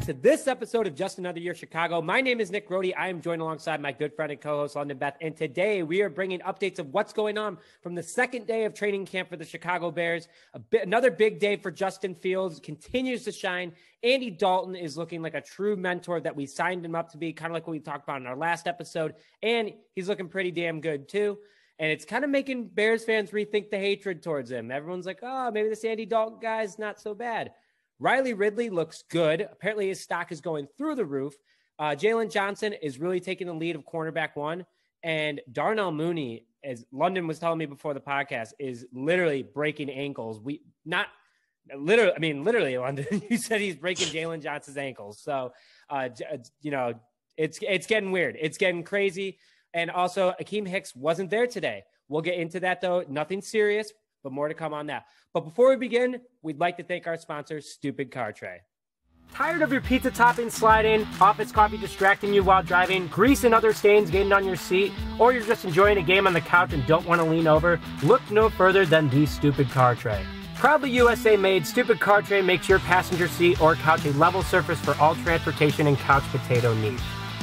back to this episode of Just Another Year Chicago. My name is Nick Grote. I am joined alongside my good friend and co-host London Beth, and today we are bringing updates of what's going on from the second day of training camp for the Chicago Bears. Bit, another big day for Justin Fields continues to shine. Andy Dalton is looking like a true mentor that we signed him up to be, kind of like what we talked about in our last episode, and he's looking pretty damn good too. And it's kind of making Bears fans rethink the hatred towards him. Everyone's like, oh, maybe this Andy Dalton guy's not so bad. Riley Ridley looks good. Apparently, his stock is going through the roof. Uh, Jaylon Johnson is really taking the lead of cornerback one. And Darnell Mooney, as London was telling me before the podcast, is literally breaking ankles. We not literally, I mean, literally, London. you said he's breaking Jaylon Johnson's ankles. So, uh, uh, you know, it's it's getting weird. It's getting crazy. And also, Akiem Hicks wasn't there today. We'll get into that though. Nothing serious, but more to come on that. But before we begin, we'd like to thank our sponsor, Stupid Car Tray. Tired of your pizza topping sliding, office coffee distracting you while driving, grease and other stains getting on your seat, or you're just enjoying a game on the couch and don't want to lean over? Look no further than the Stupid Car Tray. Proudly USA made, Stupid Car Tray makes your passenger seat or couch a level surface for all transportation and couch potato needs.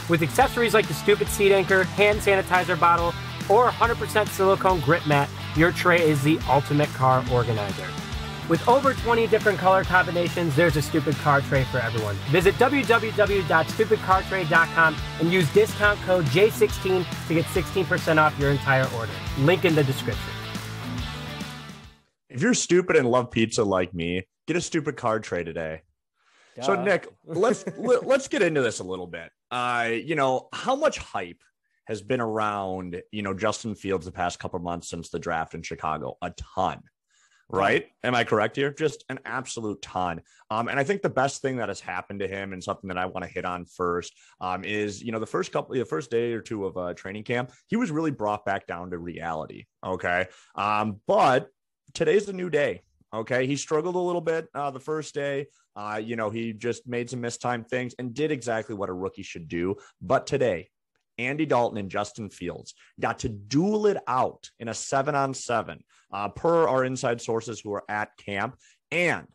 With accessories like the Stupid Seat Anchor, hand sanitizer bottle, or 100% silicone grip mat, your tray is the ultimate car organizer. With over 20 different color combinations, there's a stupid car tray for everyone. Visit www.stupidcartray.com and use discount code J16 to get 16% off your entire order. Link in the description. If you're stupid and love pizza like me, get a stupid car tray today. Duh. So Nick, let's let's get into this a little bit. Uh, you know, how much hype has been around, you know, Justin Fields the past couple months since the draft in Chicago? A ton right? Am I correct here? Just an absolute ton. Um, and I think the best thing that has happened to him and something that I want to hit on first um, is, you know, the first couple, the first day or two of uh, training camp, he was really brought back down to reality. Okay. Um, but today's the new day. Okay. He struggled a little bit uh, the first day. Uh, you know, he just made some mistimed things and did exactly what a rookie should do. But today, Andy Dalton and Justin Fields got to duel it out in a seven on seven, uh, per our inside sources who are at camp. And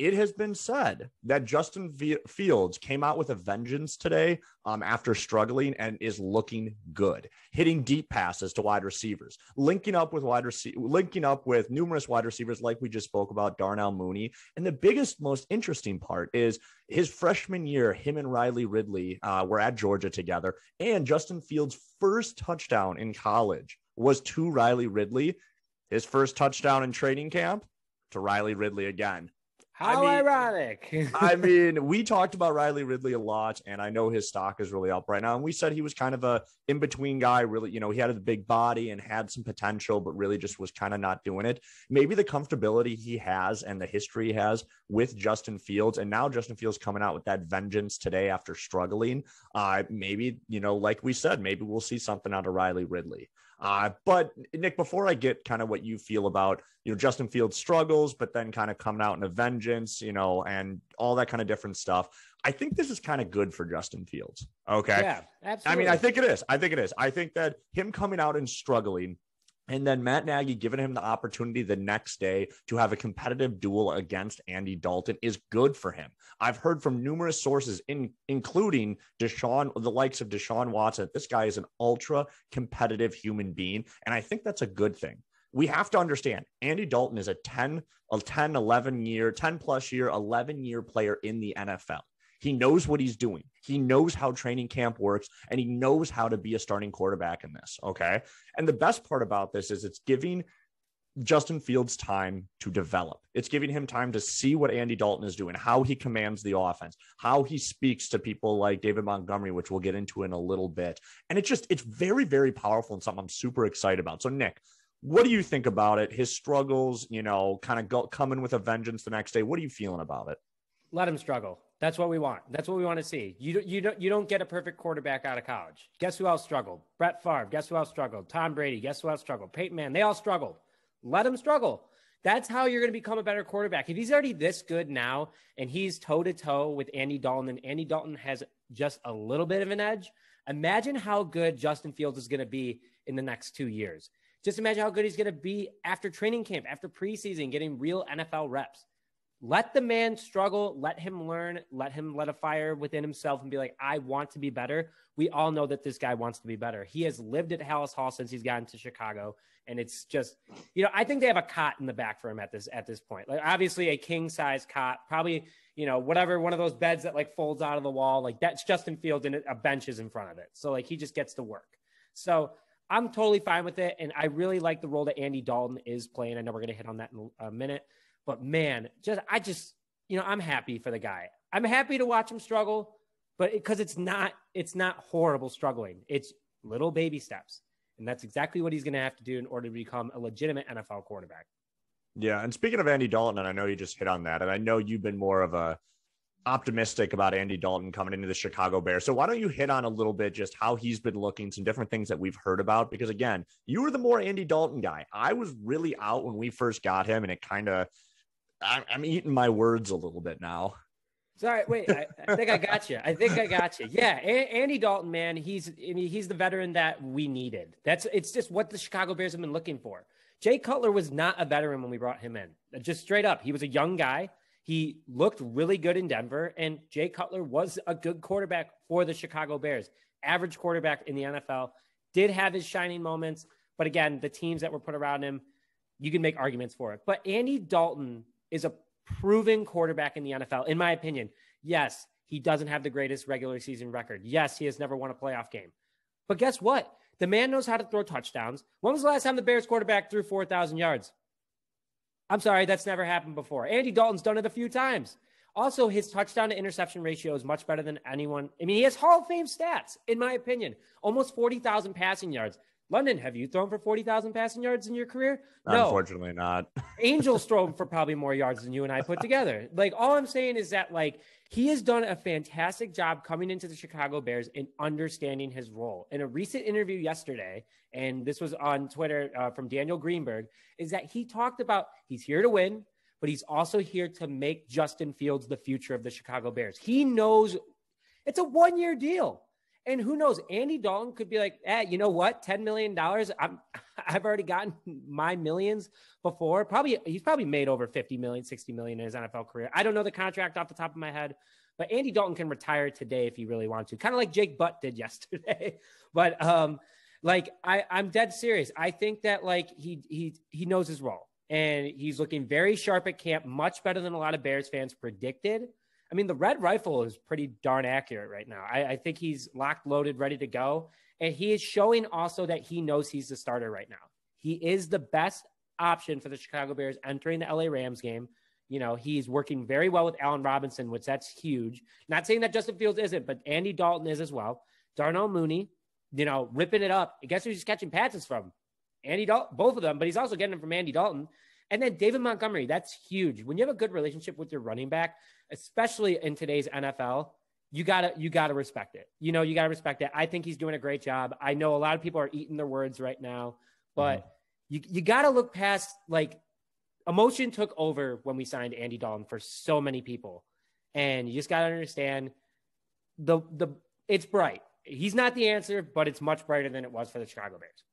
it has been said that Justin Fields came out with a vengeance today um, after struggling and is looking good, hitting deep passes to wide receivers, linking up with wide receiver, linking up with numerous wide receivers like we just spoke about, Darnell Mooney. And the biggest, most interesting part is his freshman year, him and Riley Ridley uh, were at Georgia together, and Justin Fields' first touchdown in college was to Riley Ridley. His first touchdown in training camp to Riley Ridley again. How I mean, ironic. I mean, we talked about Riley Ridley a lot, and I know his stock is really up right now. And we said he was kind of a in between guy. Really, you know, he had a big body and had some potential, but really just was kind of not doing it. Maybe the comfortability he has and the history he has with Justin Fields, and now Justin Fields coming out with that vengeance today after struggling. Uh, maybe you know, like we said, maybe we'll see something out of Riley Ridley. Uh, but Nick, before I get kind of what you feel about, you know, Justin Fields struggles, but then kind of coming out in a vengeance, you know, and all that kind of different stuff. I think this is kind of good for Justin Fields. Okay. Yeah, absolutely. I mean, I think it is. I think it is. I think that him coming out and struggling and then Matt Nagy giving him the opportunity the next day to have a competitive duel against Andy Dalton is good for him. I've heard from numerous sources, in, including Deshaun, the likes of Deshaun Watson, this guy is an ultra competitive human being. And I think that's a good thing. We have to understand Andy Dalton is a 10, a 10, 11 year, 10 plus year, 11 year player in the NFL. He knows what he's doing. He knows how training camp works and he knows how to be a starting quarterback in this. Okay. And the best part about this is it's giving Justin Fields time to develop. It's giving him time to see what Andy Dalton is doing, how he commands the offense, how he speaks to people like David Montgomery, which we'll get into in a little bit. And it's just, it's very, very powerful and something I'm super excited about. So, Nick, what do you think about it? His struggles, you know, kind of go, coming with a vengeance the next day. What are you feeling about it? Let him struggle. That's what we want. That's what we want to see. You don't, you don't you don't get a perfect quarterback out of college. Guess who else struggled? Brett Favre. Guess who else struggled? Tom Brady. Guess who else struggled? Peyton Manning. They all struggled. Let them struggle. That's how you're going to become a better quarterback. If he's already this good now and he's toe to toe with Andy Dalton and Andy Dalton has just a little bit of an edge, imagine how good Justin Fields is going to be in the next two years. Just imagine how good he's going to be after training camp, after preseason, getting real NFL reps let the man struggle, let him learn, let him let a fire within himself and be like, I want to be better. We all know that this guy wants to be better. He has lived at Halas Hall since he's gotten to Chicago. And it's just, you know, I think they have a cot in the back for him at this at this point. Like obviously a king size cot, probably, you know, whatever one of those beds that like folds out of the wall. Like that's Justin Fields and a bench is in front of it. So like he just gets to work. So I'm totally fine with it. And I really like the role that Andy Dalton is playing. I know we're gonna hit on that in a minute. But man, just I just you know I'm happy for the guy. I'm happy to watch him struggle, but because it, it's not it's not horrible struggling. It's little baby steps, and that's exactly what he's going to have to do in order to become a legitimate NFL quarterback. Yeah, and speaking of Andy Dalton, and I know you just hit on that, and I know you've been more of a optimistic about Andy Dalton coming into the Chicago Bears. So why don't you hit on a little bit just how he's been looking, some different things that we've heard about? Because again, you were the more Andy Dalton guy. I was really out when we first got him, and it kind of I'm eating my words a little bit now. Sorry, wait. I, I, think I got you. I think I got you. Yeah, a- Andy Dalton, man, he's he's the veteran that we needed. That's it's just what the Chicago Bears have been looking for. Jay Cutler was not a veteran when we brought him in. Just straight up, he was a young guy. He looked really good in Denver, and Jay Cutler was a good quarterback for the Chicago Bears. Average quarterback in the NFL. Did have his shining moments, but again, the teams that were put around him, you can make arguments for it. But Andy Dalton is a proven quarterback in the NFL, in my opinion. Yes, he doesn't have the greatest regular season record. Yes, he has never won a playoff game. But guess what? The man knows how to throw touchdowns. When was the last time the Bears quarterback threw 4,000 yards? I'm sorry, that's never happened before. Andy Dalton's done it a few times. Also, his touchdown to interception ratio is much better than anyone. I mean, he has Hall of Fame stats, in my opinion. Almost 40,000 passing yards. London, have you thrown for 40,000 passing yards in your career? No. Unfortunately not. Angels throw for probably more yards than you and I put together. Like all I'm saying is that like he has done a fantastic job coming into the Chicago Bears and understanding his role. In a recent interview yesterday, and this was on Twitter uh, from Daniel Greenberg, is that he talked about he's here to win, but he's also here to make Justin Fields the future of the Chicago Bears. He knows it's a one year deal. And who knows? Andy Dalton could be like, eh, you know what? $10 million. I'm I've already gotten my millions before. Probably he's probably made over 50 million, 60 million in his NFL career. I don't know the contract off the top of my head, but Andy Dalton can retire today if he really wants to, kind of like Jake Butt did yesterday. but um, like I, I'm dead serious. I think that like he he he knows his role and he's looking very sharp at camp, much better than a lot of Bears fans predicted. I mean, the red rifle is pretty darn accurate right now. I, I, think he's locked, loaded, ready to go. And he is showing also that he knows he's the starter right now. He is the best option for the Chicago Bears entering the LA Rams game. You know, he's working very well with Allen Robinson, which that's huge. Not saying that Justin Fields isn't, but Andy Dalton is as well. Darnell Mooney, you know, ripping it up. guess who he's catching passes from? Andy Dalton, both of them, but he's also getting them from Andy Dalton. And then David Montgomery, that's huge. When you have a good relationship with your running back, especially in today's NFL, you gotta you gotta respect it. You know, you gotta respect it. I think he's doing a great job. I know a lot of people are eating their words right now, but mm-hmm. you you gotta look past like emotion took over when we signed Andy Dalton for so many people. And you just gotta understand the the it's bright. He's not the answer, but it's much brighter than it was for the Chicago Bears.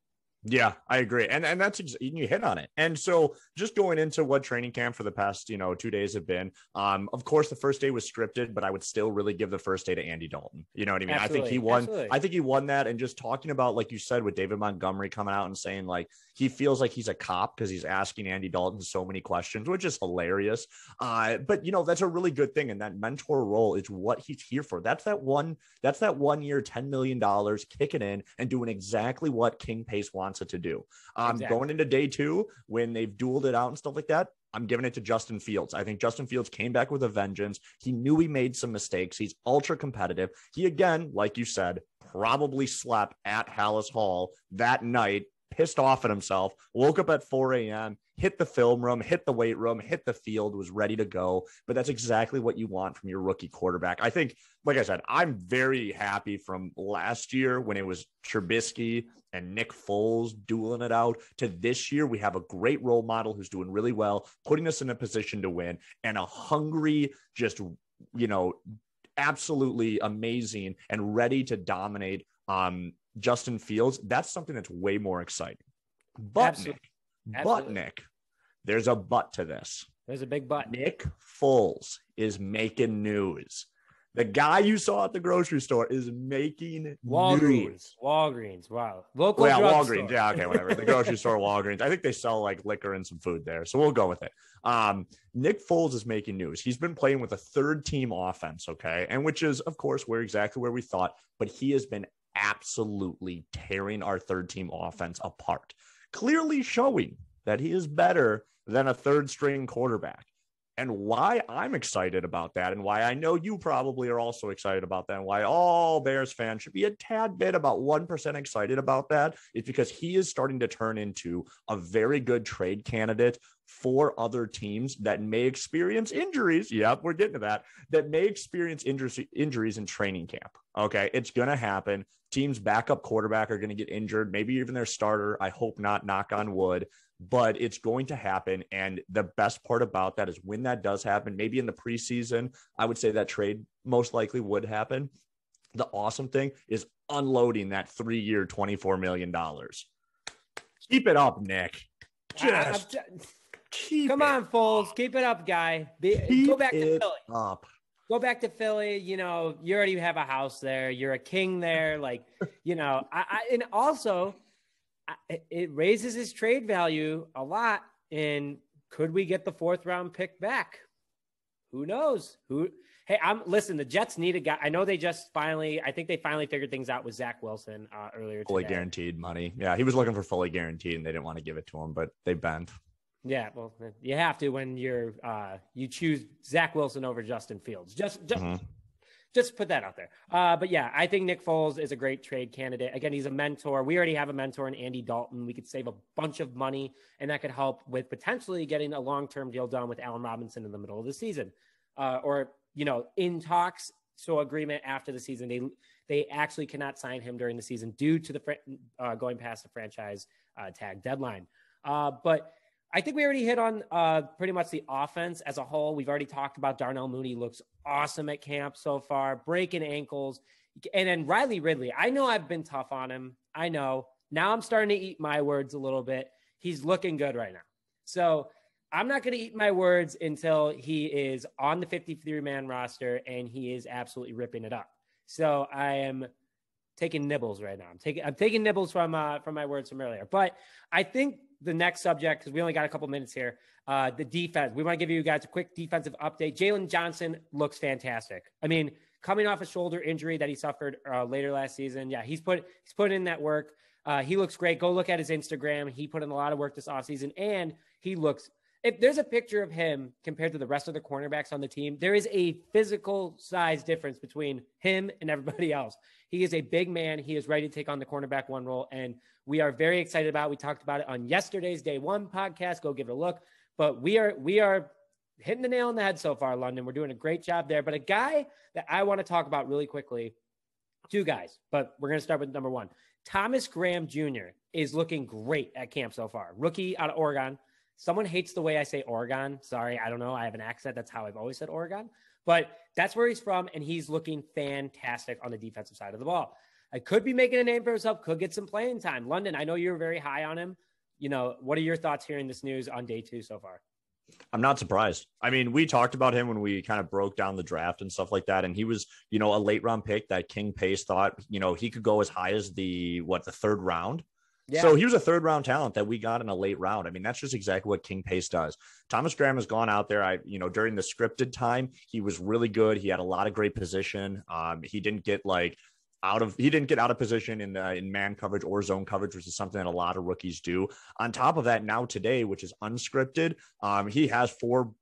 Yeah, I agree, and and that's you hit on it. And so, just going into what training camp for the past you know two days have been. Um, of course, the first day was scripted, but I would still really give the first day to Andy Dalton. You know what I mean? Absolutely. I think he won. Absolutely. I think he won that. And just talking about like you said with David Montgomery coming out and saying like he feels like he's a cop because he's asking Andy Dalton so many questions, which is hilarious. Uh, but you know that's a really good thing, and that mentor role is what he's here for. That's that one. That's that one year, ten million dollars kicking in and doing exactly what King Pace wants it to do. Um, exactly. Going into day two when they've dueled it out and stuff like that, I'm giving it to Justin Fields. I think Justin Fields came back with a vengeance. He knew he made some mistakes. He's ultra competitive. He, again, like you said, probably slept at Halas Hall that night pissed off at himself, woke up at 4 a.m., hit the film room, hit the weight room, hit the field, was ready to go. But that's exactly what you want from your rookie quarterback. I think, like I said, I'm very happy from last year when it was Trubisky and Nick Foles dueling it out to this year. We have a great role model who's doing really well, putting us in a position to win, and a hungry, just, you know, absolutely amazing and ready to dominate um, Justin Fields, that's something that's way more exciting. But Absolutely. Nick, but Nick, there's a but to this. There's a big but. Nick Foles is making news. The guy you saw at the grocery store is making Walgreens. News. Walgreens. Wow. Local. Well, yeah, Walgreens. Store. Yeah, okay, whatever. The grocery store, Walgreens. I think they sell like liquor and some food there, so we'll go with it. Um, Nick Foles is making news. He's been playing with a third team offense, okay, and which is, of course, where exactly where we thought, but he has been absolutely tearing our third team offense apart, clearly showing that he is better than a third string quarterback. And why I'm excited about that, and why I know you probably are also excited about that, and why all Bears fans should be a tad bit about 1% excited about that, is because he is starting to turn into a very good trade candidate for other teams that may experience injuries. Yep, we're getting to that. That may experience injuries injuries in training camp. Okay, it's going to happen. Teams' backup quarterback are going to get injured, maybe even their starter. I hope not, knock on wood but it's going to happen. And the best part about that is when that does happen, maybe in the preseason, I would say that trade most likely would happen. The awesome thing is unloading that three year, $24 million. Keep it up, Nick. Just keep come on, Foles. Keep it up, guy. Be, go back to Philly. Up. Go back to Philly. You know, you already have a house there. You're a king there. Like, you know, I, I and also it raises his trade value a lot. And could we get the fourth round pick back? Who knows? Who? Hey, I'm listen. The Jets need a guy. I know they just finally. I think they finally figured things out with Zach Wilson uh, earlier. Fully today. guaranteed money. Yeah, he was looking for fully guaranteed, and they didn't want to give it to him, but they bent. Yeah, well, you have to when you're uh, you choose Zach Wilson over Justin Fields. Just, just mm-hmm just put that out there. Uh, but yeah, I think Nick Foles is a great trade candidate. Again, he's a mentor. We already have a mentor in Andy Dalton. We could save a bunch of money, and that could help with potentially getting a long term deal done with Allen Robinson in the middle of the season, uh, or you know, in talks. So agreement after the season, they they actually cannot sign him during the season due to the fr- uh, going past the franchise uh, tag deadline. Uh, but I think we already hit on uh, pretty much the offense as a whole. We've already talked about Darnell Mooney looks awesome at camp so far, breaking ankles. And then Riley Ridley, I know I've been tough on him. I know. Now I'm starting to eat my words a little bit. He's looking good right now. So I'm not going to eat my words until he is on the 53 man roster and he is absolutely ripping it up. So I am taking nibbles right now. I'm taking I'm taking nibbles from uh, from my words from earlier. But I think the next subject because we only got a couple minutes here. Uh, the defense. We want to give you guys a quick defensive update. Jaylon Johnson looks fantastic. I mean, coming off a shoulder injury that he suffered uh, later last season, yeah, he's put he's put in that work. Uh, he looks great. Go look at his Instagram. He put in a lot of work this offseason, and he looks. If there's a picture of him compared to the rest of the cornerbacks on the team, there is a physical size difference between him and everybody else. He is a big man. He is ready to take on the cornerback one role, and we are very excited about. We talked about it on yesterday's day one podcast. Go give it a look. But we are we are hitting the nail on the head so far, London. We're doing a great job there. But a guy that I want to talk about really quickly, two guys, but we're going to start with number one. Thomas Graham Jr. is looking great at camp so far. Rookie out of Oregon. Someone hates the way I say Oregon. Sorry, I don't know. I have an accent. That's how I've always said Oregon. But that's where he's from, and he's looking fantastic on the defensive side of the ball. I could be making a name for himself, could get some playing time. London, I know you're very high on him. You know, what are your thoughts hearing this news on day two so far? I'm not surprised. I mean, we talked about him when we kind of broke down the draft and stuff like that. And he was, you know, a late round pick that King Pace thought, you know, he could go as high as the what the third round. Yeah. So he was a third round talent that we got in a late round. I mean, that's just exactly what King Pace does. Thomas Graham has gone out there. I, you know, during the scripted time, he was really good. He had a lot of great position. Um, he didn't get like out of he didn't get out of position in the in man coverage or zone coverage, which is something that a lot of rookies do. On top of that, now today, which is unscripted, um, he has four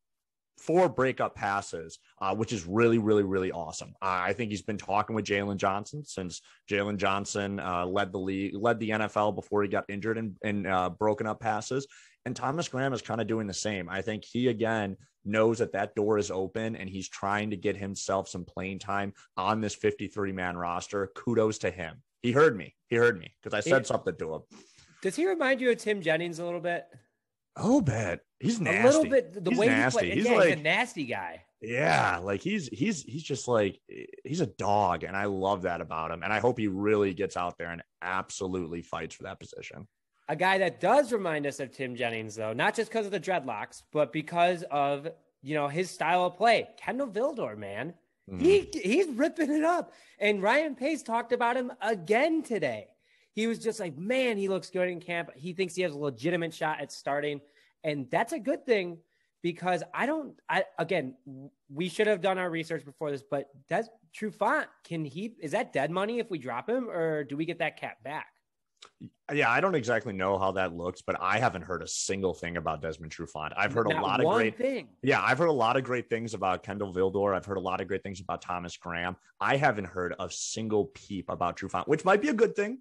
four breakup passes, uh, which is really, really, really awesome. Uh, I think he's been talking with Jaylon Johnson since Jaylon Johnson uh, led the league, led the NFL before he got injured and, and uh, broken up passes. And Thomas Graham is kind of doing the same. I think he again knows that that door is open and he's trying to get himself some playing time on this 53 man roster. Kudos to him. He heard me. He heard me because I said he, something to him. Does he remind you of Tim Jennings a little bit? Oh, bad. He's nasty. A little bit. The he's way nasty. He he's yeah, like he's a nasty guy. Yeah, like he's he's he's just like he's a dog, and I love that about him. And I hope he really gets out there and absolutely fights for that position. A guy that does remind us of Tim Jennings, though, not just because of the dreadlocks, but because of you know his style of play. Kindle Vildor, man, mm-hmm. he he's ripping it up. And Ryan Pace talked about him again today. He was just like, man, he looks good in camp. He thinks he has a legitimate shot at starting, and that's a good thing because I don't. I again, we should have done our research before this, but does Trufant can he? Is that dead money if we drop him, or do we get that cap back? Yeah, I don't exactly know how that looks, but I haven't heard a single thing about Desmond Trufant. I've heard Not a lot of great thing. Yeah, I've heard a lot of great things about Kindle Vildor. I've heard a lot of great things about Thomas Graham. I haven't heard a single peep about Trufant, which might be a good thing.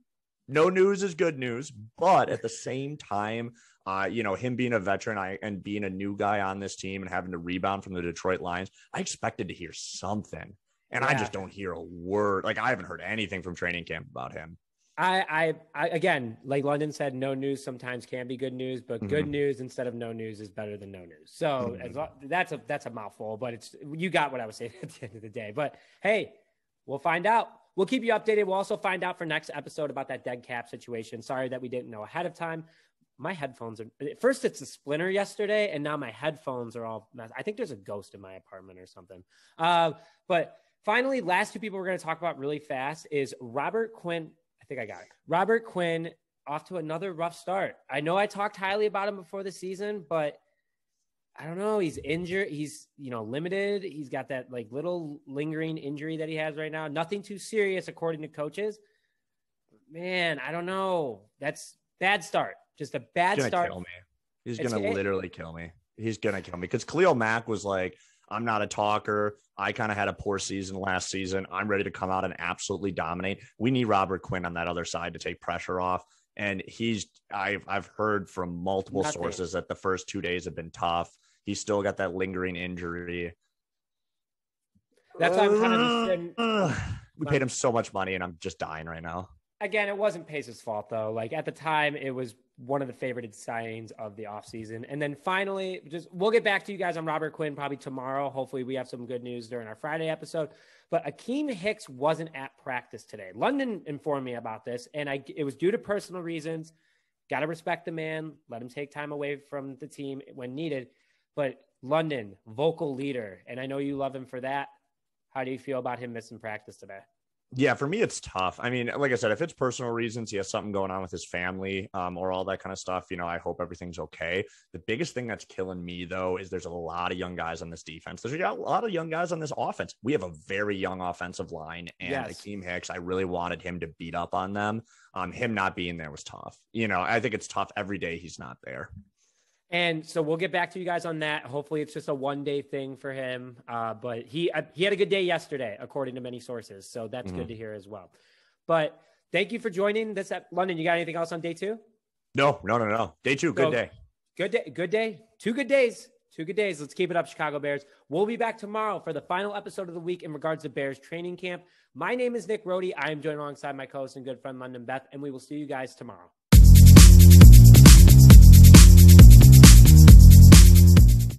No news is good news, but at the same time, uh, you know, him being a veteran I, and being a new guy on this team and having to rebound from the Detroit Lions, I expected to hear something. And yeah. I just don't hear a word. Like I haven't heard anything from training camp about him. I, I, I, again, like London said, no news sometimes can be good news, but mm-hmm. good news instead of no news is better than no news. So mm-hmm. as, that's a that's a mouthful, but it's you got what I was saying at the end of the day. But hey, we'll find out. We'll keep you updated. We'll also find out for next episode about that dead cap situation. Sorry that we didn't know ahead of time. My headphones are first. It's a splinter yesterday, and now my headphones are all. Messed. I think there's a ghost in my apartment or something. Uh, but finally, last two people we're going to talk about really fast is Robert Quinn I think I got it. Robert Quinn off to another rough start. I know I talked highly about him before the season, but I don't know. He's injured. He's, you know, limited. He's got that like little lingering injury that he has right now. Nothing too serious, according to coaches. Man, I don't know. That's bad start. Just a bad He's start. Kill me. He's gonna literally kill me. He's gonna kill me because Khalil Mack was like, I'm not a talker. I kind of had a poor season last season. I'm ready to come out and absolutely dominate. We need Robert Quinn on that other side to take pressure off. And he's I've I've heard from multiple Nothing. sources that the first two days have been tough. He's still got that lingering injury. That's why I'm kind of we paid him so much money and I'm just dying right now. Again, it wasn't Pace's fault though. Like at the time, it was one of the favorited signings of the offseason. And then finally, just we'll get back to you guys on Robert Quinn probably tomorrow. Hopefully, we have some good news during our Friday episode. But Akiem Hicks wasn't at practice today. London informed me about this, and I it was due to personal reasons. Got to respect the man, let him take time away from the team when needed. But London, vocal leader, and I know you love him for that. How do you feel about him missing practice today? Yeah, for me, it's tough. I mean, like I said, if it's personal reasons, he has something going on with his family um, or all that kind of stuff, you know, I hope everything's okay. The biggest thing that's killing me, though, is there's a lot of young guys on this defense. There's a lot of young guys on this offense. We have a very young offensive line, and yes. Akiem Hicks, I really wanted him to beat up on them. Um, him not being there was tough. You know, I think it's tough every day he's not there. And so we'll get back to you guys on that. Hopefully, it's just a one day thing for him. Uh, but he uh, he had a good day yesterday, according to many sources. So that's mm-hmm. good to hear as well. But thank you for joining this at London. You got anything else on day two? No, no, no, no. Day two, good so, day. Good day. Good day. Two good days. Two good days. Let's keep it up, Chicago Bears. We'll be back tomorrow for the final episode of the week in regards to Bears training camp. My name is Nick Rohde. I am joined alongside my co-host and good friend London Beth, and we will see you guys tomorrow.